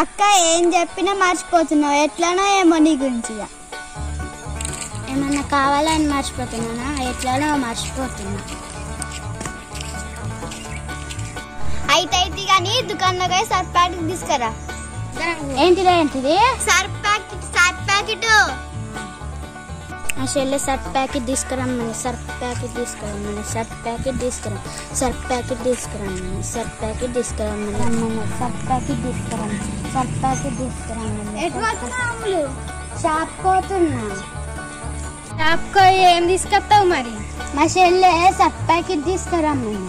అక్క ఏం చెప్పినా మర్చిపోతున్నావు. ఎట్లానో ఏమో నీ గురించి. ఏమన్నా కావాలని మర్చిపోతున్నానా? ఎట్లానో మర్చిపోతున్నా. అయితే అయితే కానీ దుకాణంలో సర్ఫ్ ప్యాకెట్ తీసుకురా. ఏంటిది ఏంటిది? Surf packet Surf packet. ఆ చెల్లి సర్ఫ్ ప్యాకెట్ తీసుకురమ్మని సర్ఫ్ ప్యాకెట్ తీసుకురమ్మని సర్ఫ్ ప్యాకెట్ తీసుకురా సర్ఫ్ ప్యాకెట్ తీసుకురమ్మని సర్ఫ్ ప్యాకెట్ తీసుకురమ్మని అమ్మని సర్ఫ్ ప్యాకెట్ తీసుకురమ్మని సర్ఫ్ ప్యాకెట్ తీసుకురమ్మని ఎటు పోతున్నావు షాప్ పోతున్నా షాప్కో ఏం తీసుకొస్తావు మరి మా చెల్లె సర్ఫ్ ప్యాకెట్ తీసుకురమ్మని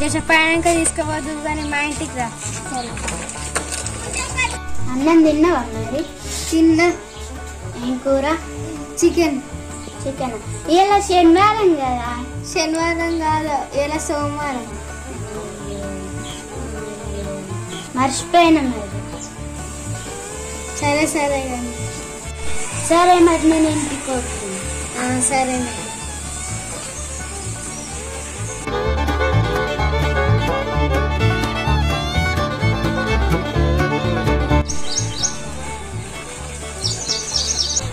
దేశ ప్రయాణంగా తీసుకోవద్దు కానీ మా ఇంటికి రా అన్నం తిన్నావా మరి తిన్నా ఏం కూర చికెన్ చికెన్ ఇలా శనివారం కదా? శనివారం కాదు ఇలా సోమవారం. మర్చిపోయినా మరి. సరే సరే కానీ. సరే మరి నేను ఇంటికి వస్తున్నా ఆ, సరే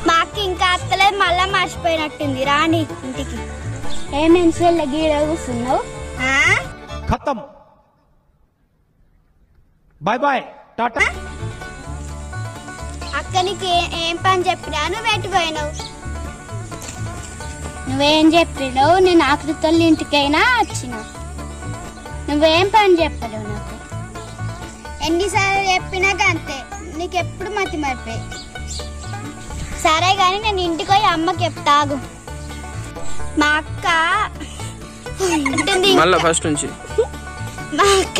మాకు ఇంకా అత్తలేదు మళ్ళా మర్చిపోయినట్టుంది. రాని ఇంటికి. ఏం మనుషుల గీడ కూర్చున్నావు? Bye bye Tata. అక్కనికి ఏం పని చెప్పినా నువ్వు పెట్టిపోయినావు నువ్వేం చెప్పినావు? నేను ఆకృతుల ఇంటికైనా వచ్చిన. నువ్వేం పని చెప్పలేవు నాకు. ఎన్నిసార్లు చెప్పినాక అంతే నీకెప్పుడు మతి మరిపోయి సరే కానీ నేను ఇంటికి పోయి అమ్మకి చెప్తాగు. మా అక్క మళ్ళా ఫస్ట్ నుంచి. మా అక్క